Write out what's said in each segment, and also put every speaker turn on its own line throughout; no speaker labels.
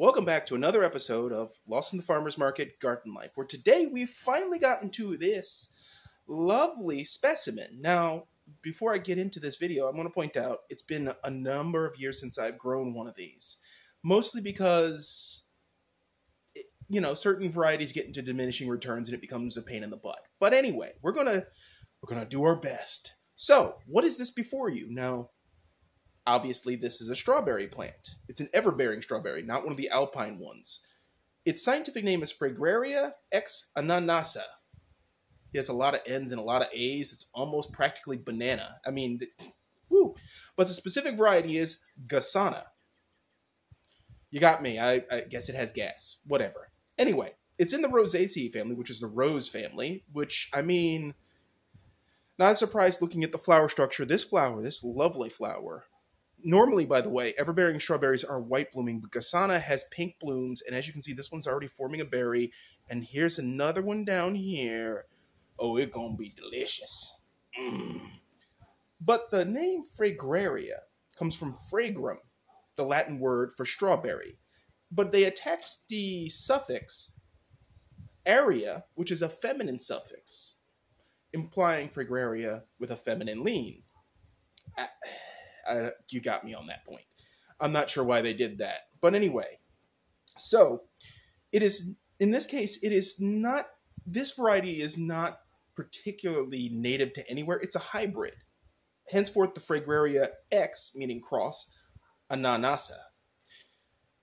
Welcome back to another episode of Lost in the Farmer's Market Garden Life, where today we've finally gotten to this lovely specimen. Now, before I get into this video, I want to point out it's been a number of years since I've grown one of these. Mostly because, you know, certain varieties get into diminishing returns and it becomes a pain in the butt. But anyway, we're gonna we're gonna do our best. So, what is this before you? Now, obviously this is a strawberry plant. It's an ever-bearing strawberry, not one of the alpine ones. Its scientific name is Fragaria ex ananassa. It has a lot of N's and a lot of A's. It's almost practically banana. I mean, woo. But the specific variety is Gasana. You got me. I, I guess it has gas. Whatever. Anyway, it's in the Rosaceae family, which is the rose family, which, I mean, not surprised looking at the flower structure. This flower, this lovely flower, normally, by the way, ever-bearing strawberries are white blooming, but Gasana has pink blooms, and as you can see, this one's already forming a berry, and here's another one down here. Oh, it's gonna be delicious. Mm. But the name Fragaria comes from fragrum, the Latin word for strawberry, but they attached the suffix area, which is a feminine suffix, implying Fragaria with a feminine lean. I, you got me on that point. I'm not sure why they did that. But anyway, so it is, in this case, it is not, this variety is not particularly native to anywhere. It's a hybrid. Henceforth, the Fragaria X, meaning cross, ananassa.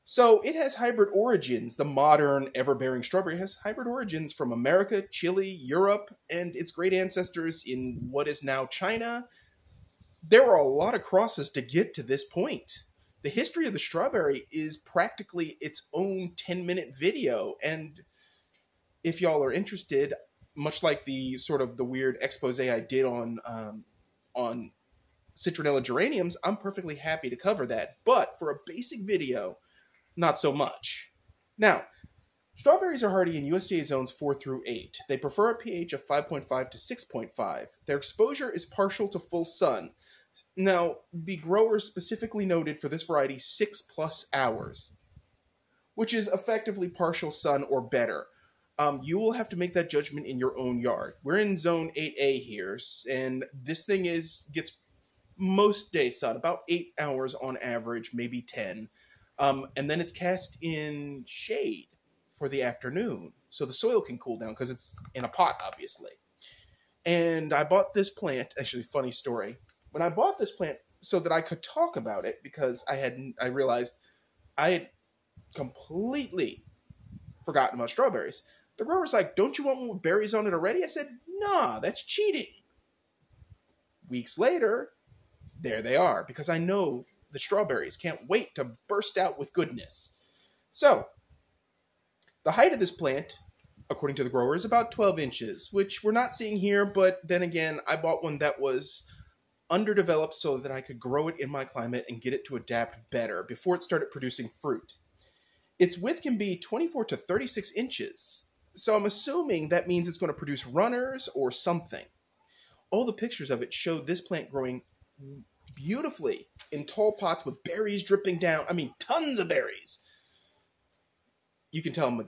So it has hybrid origins. The modern ever-bearing strawberry has hybrid origins from America, Chile, Europe, and its great ancestors in what is now China. There are a lot of crosses to get to this point. The history of the strawberry is practically its own 10-minute video, and if y'all are interested, much like the sort of the weird expose I did on um, on citronella geraniums, I'm perfectly happy to cover that. But for a basic video, not so much. Now, strawberries are hardy in USDA zones 4 through 8. They prefer a pH of 5.5 to 6.5. Their exposure is partial to full sun. Now, the growers specifically noted for this variety 6 plus hours, which is effectively partial sun or better. Um, you will have to make that judgment in your own yard. We're in zone 8A here, and this thing is gets most day sun, about eight hours on average, maybe 10. Um, and then it's cast in shade for the afternoon so the soil can cool down because it's in a pot, obviously. And I bought this plant, actually, funny story. When I bought this plant so that I could talk about it because I had I realized I had completely forgotten about strawberries. The grower's like, Don't you want berries on it already? I said, Nah, that's cheating. Weeks later, there they are, because I know the strawberries can't wait to burst out with goodness. So, the height of this plant, according to the grower, is about 12 inches, which we're not seeing here, but then again, I bought one that was underdeveloped so that I could grow it in my climate and get it to adapt better before it started producing fruit. Its width can be 24 to 36 inches, so I'm assuming that means it's going to produce runners or something. All the pictures of it show this plant growing beautifully in tall pots with berries dripping down. I mean, tons of berries. You can tell I'm a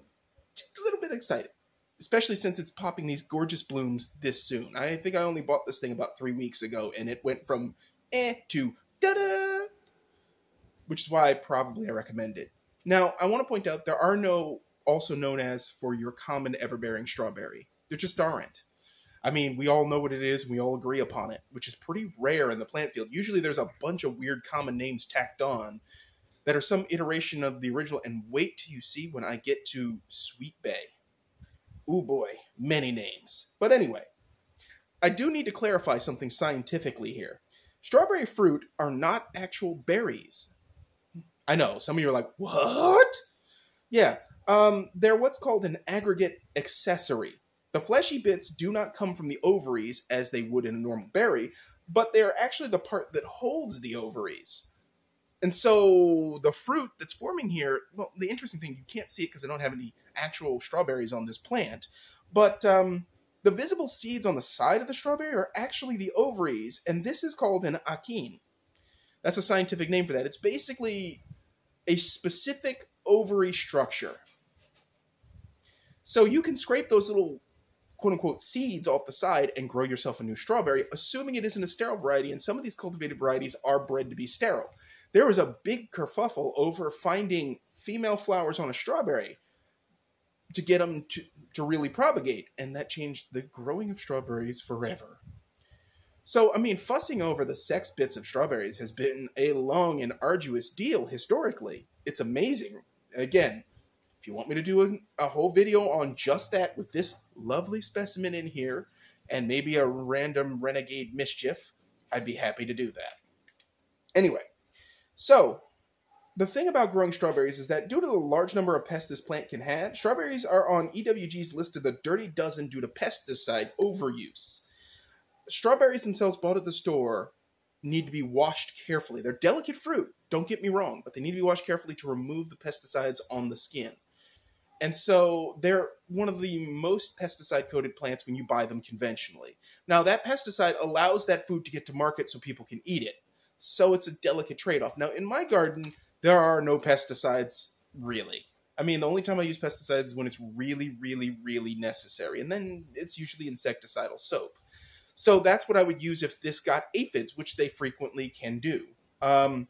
little bit excited, especially since it's popping these gorgeous blooms this soon. I think I only bought this thing about three weeks ago, and it went from eh to da da, which is why I probably I recommend it. Now, I want to point out there are no also known as for your common ever-bearing strawberry. There just aren't. I mean, we all know what it is, and we all agree upon it, which is pretty rare in the plant field. Usually there's a bunch of weird common names tacked on that are some iteration of the original, and wait till you see when I get to Sweet Bay. Ooh boy, many names. But anyway, I do need to clarify something scientifically here. Strawberry fruit are not actual berries. I know, some of you are like, what? Yeah, um, they're what's called an aggregate accessory. The fleshy bits do not come from the ovaries as they would in a normal berry, but they're actually the part that holds the ovaries. And so the fruit that's forming here, well, the interesting thing, you can't see it because I don't have any actual strawberries on this plant, but um, the visible seeds on the side of the strawberry are actually the ovaries, and this is called an achene. That's a scientific name for that. It's basically a specific ovary structure. So you can scrape those little quote unquote seeds off the side and grow yourself a new strawberry, assuming it isn't a sterile variety, and some of these cultivated varieties are bred to be sterile. There was a big kerfuffle over finding female flowers on a strawberry to get them to, to really propagate, and that changed the growing of strawberries forever. So, I mean, fussing over the sex bits of strawberries has been a long and arduous deal historically. It's amazing. Again, if you want me to do a, a whole video on just that with this lovely specimen in here and maybe a random renegade mischief, I'd be happy to do that. Anyway, so the thing about growing strawberries is that due to the large number of pests this plant can have, strawberries are on EWG's list of the dirty dozen due to pesticide overuse strawberries themselves bought at the store need to be washed carefully. They're delicate fruit, don't get me wrong, but they need to be washed carefully to remove the pesticides on the skin. And so they're one of the most pesticide coated plants when you buy them conventionally. Now, that pesticide allows that food to get to market so people can eat it. So it's a delicate trade off. Now, in my garden, there are no pesticides really. I mean, the only time I use pesticides is when it's really, really, really necessary. And then it's usually insecticidal soap. So that's what I would use if this got aphids, which they frequently can do. Um,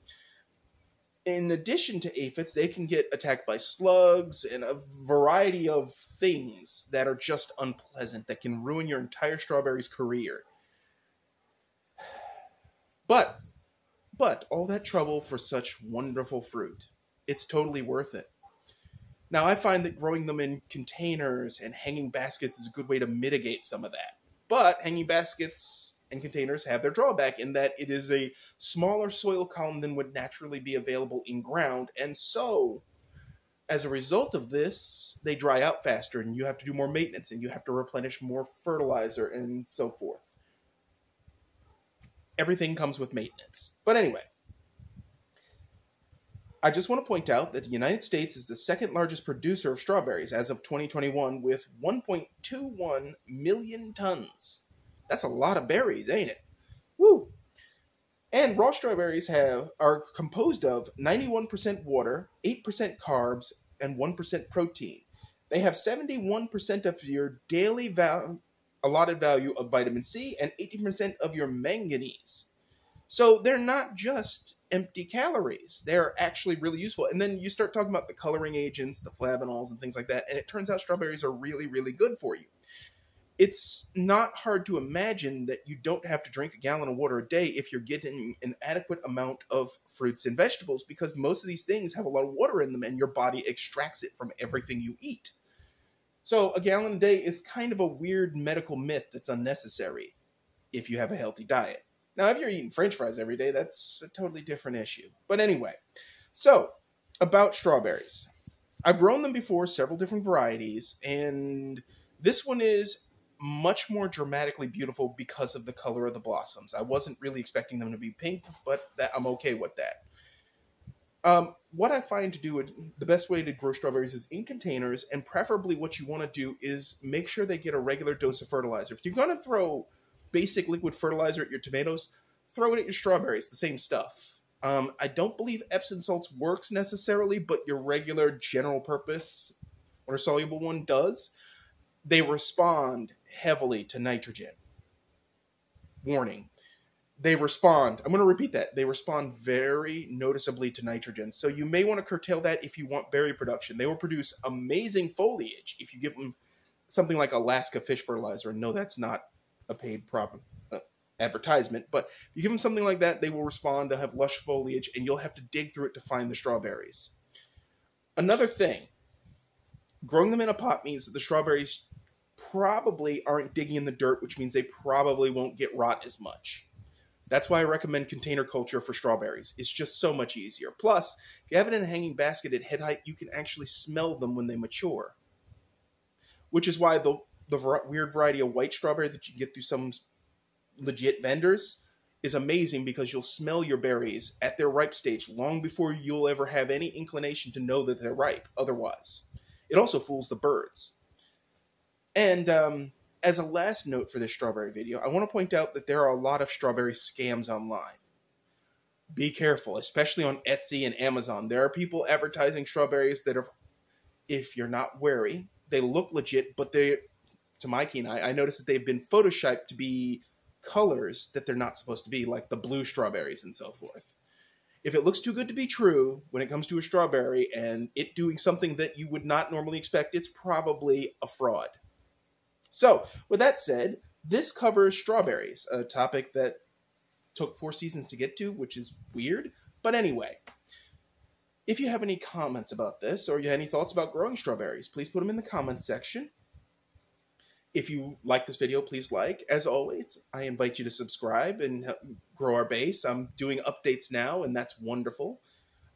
in addition to aphids, they can get attacked by slugs and a variety of things that are just unpleasant that can ruin your entire strawberry's career. But, but all that trouble for such wonderful fruit. It's totally worth it. Now, I find that growing them in containers and hanging baskets is a good way to mitigate some of that. But hanging baskets and containers have their drawback in that it is a smaller soil column than would naturally be available in ground, and so as a result of this, they dry out faster, and you have to do more maintenance, and you have to replenish more fertilizer, and so forth. Everything comes with maintenance. But anyway, I just want to point out that the United States is the second largest producer of strawberries as of 2021 with 1.21 million tons. That's a lot of berries, ain't it? Woo! And raw strawberries have are composed of 91% water, 8% carbs, and 1% protein. They have 71% of your daily val- allotted value of vitamin C and 18% of your manganese. So they're not just empty calories. They're actually really useful. And then you start talking about the coloring agents, the flavanols, and things like that, and it turns out strawberries are really, really good for you. It's not hard to imagine that you don't have to drink a gallon of water a day if you're getting an adequate amount of fruits and vegetables because most of these things have a lot of water in them and your body extracts it from everything you eat. So, a gallon a day is kind of a weird medical myth that's unnecessary if you have a healthy diet. Now, if you're eating french fries every day, that's a totally different issue. But anyway, so about strawberries. I've grown them before, several different varieties, and this one is much more dramatically beautiful because of the color of the blossoms. I wasn't really expecting them to be pink, but that I'm okay with that. Um, what I find to do the best way to grow strawberries is in containers, and preferably what you want to do is make sure they get a regular dose of fertilizer. If you're going to throw basic liquid fertilizer at your tomatoes, throw it at your strawberries, the same stuff. Um, I don't believe Epsom salts works necessarily, but your regular general purpose water soluble one does. They respond heavily to nitrogen. Warning. They respond, I'm going to repeat that. They respond very noticeably to nitrogen. So you may want to curtail that if you want berry production. They will produce amazing foliage if you give them something like Alaska fish fertilizer. No, that's not a paid prop uh, advertisement. But if you give them something like that, they will respond. They'll have lush foliage, and you'll have to dig through it to find the strawberries. Another thing, growing them in a pot means that the strawberries probably aren't digging in the dirt, which means they probably won't get rot as much. That's why I recommend container culture for strawberries. It's just so much easier. Plus, if you have it in a hanging basket at head height, you can actually smell them when they mature. Which is why the the weird variety of white strawberry that you get through some legit vendors is amazing because you'll smell your berries at their ripe stage long before you'll ever have any inclination to know that they're ripe otherwise. It also fools the birds. And um, as a last note for this strawberry video, I want to point out that there are a lot of strawberry scams online. be careful, especially on Etsy and Amazon. There are people advertising strawberries that are, if you're not wary, they look legit, but they, to my keen eye, I noticed that they've been photoshopped to be colors that they're not supposed to be, like the blue strawberries and so forth. If it looks too good to be true when it comes to a strawberry and it doing something that you would not normally expect, it's probably a fraud. So, with that said, this covers strawberries, a topic that took four seasons to get to, which is weird. But anyway, if you have any comments about this or you have any thoughts about growing strawberries, please put them in the comments section. If you like this video, please like. As always, I invite you to subscribe and help grow our base. I'm doing updates now, and that's wonderful.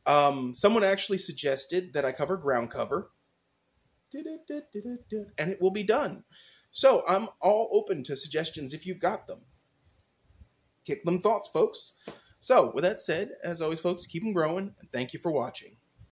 Um, someone actually suggested that I cover ground cover, and it will be done. So I'm all open to suggestions if you've got them. Kick them thoughts, folks. So, with that said, as always, folks, keep them growing, and thank you for watching.